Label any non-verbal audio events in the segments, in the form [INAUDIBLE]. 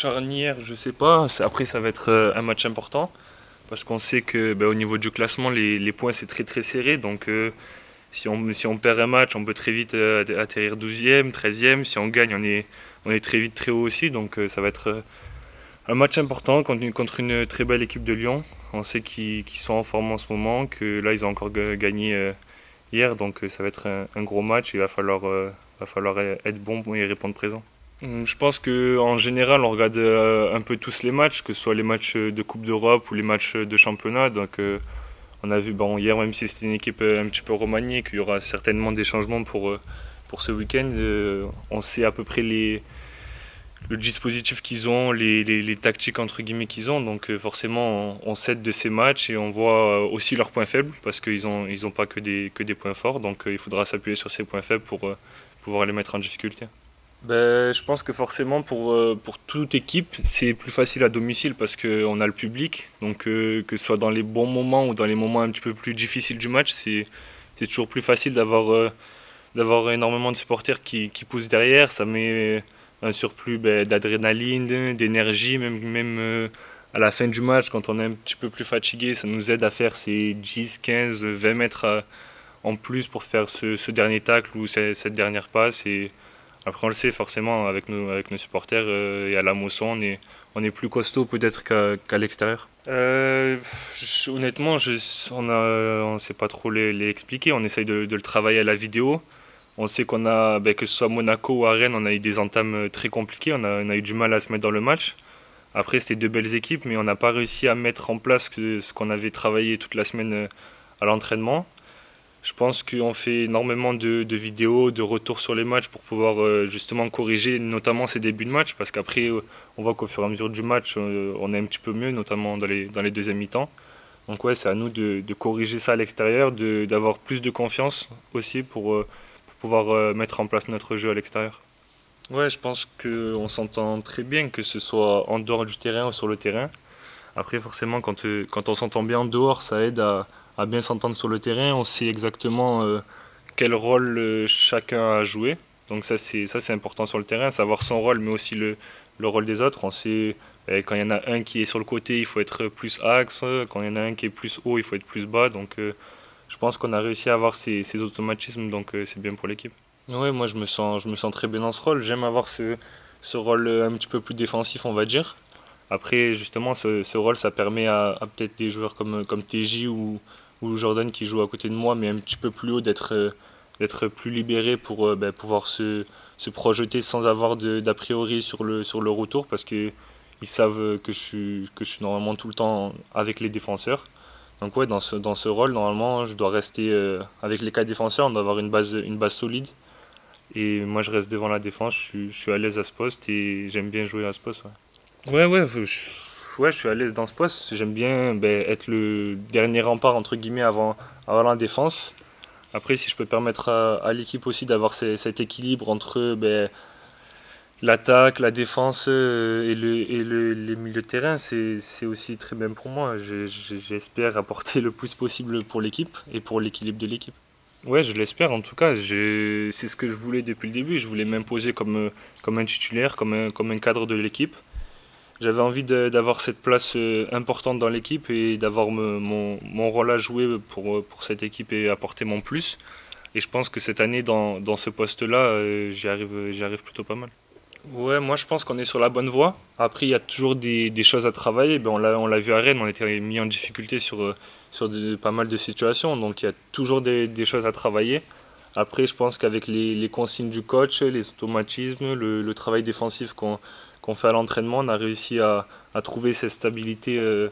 charnière, je sais pas. Après, ça va être euh, un match important parce qu'on sait que bah, au niveau du classement, les, points c'est très très serré. Donc euh, si, on, si on perd un match, on peut très vite euh, atterrir 12e, 13e. Si on gagne, on est, on est très vite très haut aussi. Donc ça va être un match important contre une, contre une très belle équipe de Lyon. On sait qu'ils sont en forme en ce moment, que là ils ont encore gagné hier. Donc ça va être un, gros match. Il va falloir, va falloir être bon et répondre présent. Hum, je pense qu'en général, on regarde euh, un peu tous les matchs, que ce soit les matchs de Coupe d'Europe ou les matchs de championnat. Donc, euh, on a vu hier, même si c'était une équipe euh, un petit peu remaniée, qu'il y aura certainement des changements pour, pour ce week-end. On sait à peu près le dispositif qu'ils ont, les, les, les, tactiques entre guillemets qu'ils ont. Donc, forcément, on, on s'aide de ces matchs et on voit aussi leurs points faibles parce qu'ils n'ont ils ont pas que des, que des points forts. Donc, il faudra s'appuyer sur ces points faibles pour pouvoir les mettre en difficulté ben, Je pense que forcément pour, euh, pour toute équipe, c'est plus facile à domicile parce qu'on a le public. Donc euh, que ce soit dans les bons moments ou dans les moments un petit peu plus difficiles du match, c'est toujours plus facile d'avoir euh, d'avoir énormément de supporters qui, qui, poussent derrière. Ça met un surplus ben, d'adrénaline, d'énergie, même, même à la fin du match, quand on est un petit peu plus fatigué, ça nous aide à faire ces 10, 15, 20 mètres en plus pour faire ce, dernier tacle ou cette dernière passe. Après, on le sait forcément avec nos, avec nos supporters euh, et à la Mosson, on est, on est plus costaud peut-être qu'à l'extérieur. Euh, honnêtement, on ne sait pas trop les, expliquer. On essaye de, le travailler à la vidéo. On sait qu'on a, ben, que ce soit Monaco ou à Rennes, on a eu des entames très compliquées. On a, on a eu du mal à se mettre dans le match. Après, c'était deux belles équipes, mais on n'a pas réussi à mettre en place ce qu'on avait travaillé toute la semaine euh, à l'entraînement. Je pense qu'on fait énormément de, vidéos, de retours sur les matchs pour pouvoir euh, justement corriger notamment ces débuts de match parce qu'après euh, on voit qu'au fur et à mesure du match euh, on est un petit peu mieux notamment dans les, dans les deuxièmes mi-temps. Donc ouais c'est à nous de, corriger ça à l'extérieur, d'avoir plus de confiance aussi pour, pouvoir mettre en place notre jeu à l'extérieur. Ouais je pense qu'on s'entend très bien que ce soit en dehors du terrain ou sur le terrain. Après forcément quand, quand on s'entend bien en dehors ça aide à bien s'entendre sur le terrain. On sait exactement euh, quel rôle euh, chacun a joué. Donc ça c'est ça c'est important sur le terrain, savoir son rôle mais aussi le, le rôle des autres. On sait eh, quand il y en a un qui est sur le côté, il faut être plus axe. Quand il y en a un qui est plus haut, il faut être plus bas. Donc euh, je pense qu'on a réussi à avoir ces, ces automatismes, donc c'est bien pour l'équipe. Oui, moi je me sens je me sens très bien dans ce rôle. J'aime avoir ce, ce rôle un petit peu plus défensif, on va dire. Après, justement, ce, ce rôle, ça permet à, à peut-être des joueurs comme, comme TJ ou, ou Jordan qui joue à côté de moi, mais un petit peu plus haut, d'être euh, d'être plus libéré pour euh, ben, pouvoir se, se, projeter sans avoir d'a priori sur le, sur le retour, parce qu'ils savent que je, suis, que je suis normalement tout le temps avec les défenseurs. Donc ouais, dans ce, dans ce rôle, normalement, je dois rester euh, avec les quatre défenseurs, on doit avoir une base, une base solide. Et moi, je reste devant la défense, je suis, je à l'aise à ce poste et j'aime bien jouer à ce poste. Ouais, ouais, ouais ouais, je suis à l'aise dans ce poste. J'aime bien ben, être le dernier rempart entre guillemets avant, avant la défense. Après, si je peux permettre à, l'équipe aussi d'avoir cet équilibre entre ben, l'attaque, la défense euh, et, le, et le, les milieux de terrain, c'est aussi très bien pour moi. J'espère apporter [LAUGHS] le plus possible pour l'équipe et pour l'équilibre de l'équipe. Ouais, je l'espère en tout cas. C'est ce que je voulais depuis le début. Je voulais m'imposer comme, comme un titulaire, comme comme un cadre de l'équipe j'avais envie d'avoir cette place euh, importante dans l'équipe et d'avoir mon, rôle à jouer pour, pour cette équipe et apporter mon plus. Et je pense que cette année, dans, ce poste-là, euh, j'y arrive, plutôt pas mal. Ouais, moi je pense qu'on est sur la bonne voie. Après, il y a toujours des, choses à travailler. Ben, on l'a vu à Rennes, on était mis en difficulté sur, euh, pas mal de situations. Donc il y a toujours des, choses à travailler. Après, je pense qu'avec les, les, consignes du coach, les automatismes, le, le travail défensif qu'on qu'on fait à l'entraînement, on a réussi à, trouver cette stabilité euh,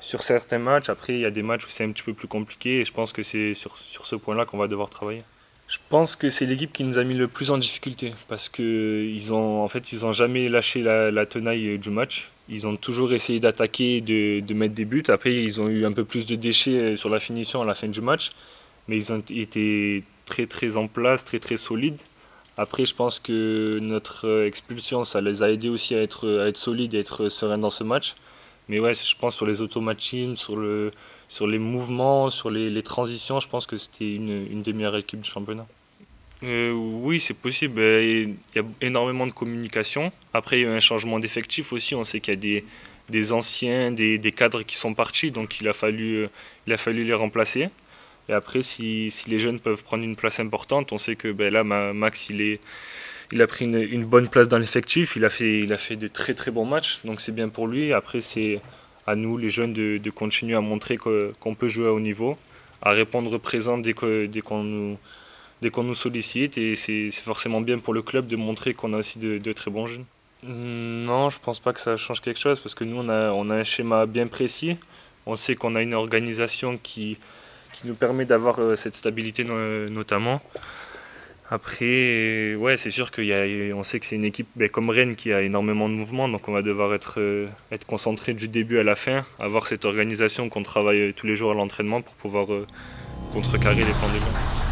sur certains matchs. Après, il y a des matchs où c'est un petit peu plus compliqué et je pense que c'est sur, ce point-là qu'on va devoir travailler. Je pense que c'est l'équipe qui nous a mis le plus en difficulté parce qu'ils ont en fait ils ont jamais lâché la, tenaille du match. Ils ont toujours essayé d'attaquer, de, de, mettre des buts. Après ils ont eu un peu plus de déchets sur la finition à la fin du match, mais ils ont été très très en place, très très solides. Après, je pense que notre euh, expulsion, ça les a aidés aussi à être, à être solides et à être sereins dans ce match. Mais ouais, je pense sur les automatismes, sur, le, sur les mouvements, sur les, transitions, je pense que c'était une, une des meilleures équipes du championnat. euh, Oui, c'est possible. Il y a énormément de communication. Après, il y a eu un changement d'effectif aussi. On sait qu'il y a des, anciens, des, cadres qui sont partis, donc il a fallu, il a fallu les remplacer. Et après, si, si, les jeunes peuvent prendre une place importante, on sait que ben, là, Max, il, est, il a pris une, bonne place dans l'effectif. Il, a fait, il a fait de très très bons matchs, donc c'est bien pour lui. Après, c'est à nous, les jeunes, de, de continuer à montrer qu'on peut jouer à haut niveau, à répondre présent dès qu'on dès nous, dès qu'on nous sollicite. Et c'est forcément bien pour le club de montrer qu'on a aussi de, de, très bons jeunes. Non, je pense pas que ça change quelque chose parce que nous, on a, on a un schéma bien précis. On sait qu'on a une organisation qui, qui nous permet d'avoir euh, cette stabilité notamment. Après, ouais, c'est sûr qu'on sait que c'est une équipe ben, comme Rennes qui a énormément de mouvements, donc on va devoir être, euh, être concentré du début à la fin, avoir cette organisation qu'on travaille tous les jours à l'entraînement pour pouvoir euh, contrecarrer les de